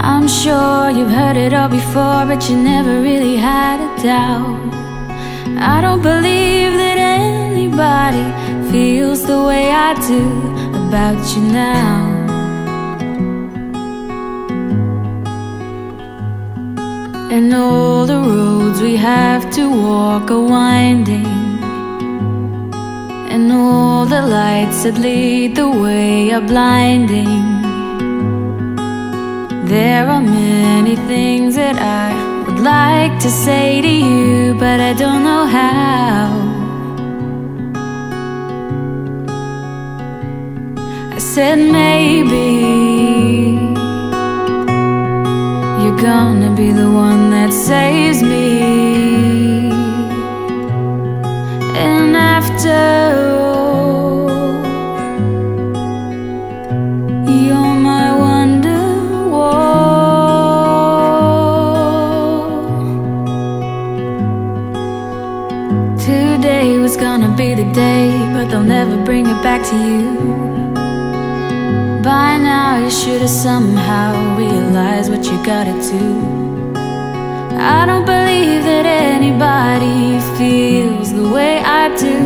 I'm sure you've heard it all before, but you never really had a doubt. I don't believe that anybody feels the way I do about you now. And all the roads we have to walk are winding. And all the lights that lead the way are blinding. There are many things that I would like to say to you, but I don't know how. I said maybe you're gonna be the one that saves me. And after Today gonna be the day, but they'll never bring it back to you. By now, you should have somehow realized what you gotta do. I don't believe that anybody feels the way I do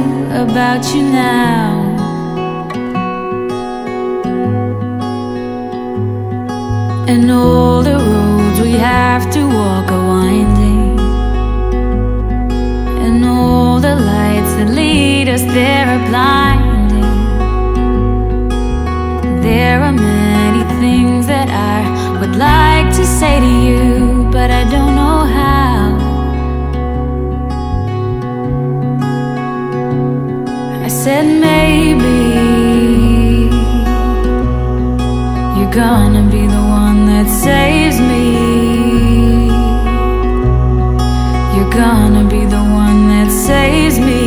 about you now. And all the roads we have to walk There are many things that I would like to say to you, but I don't know how. I said maybe you're gonna be the one that saves me. You're gonna be the one that saves me.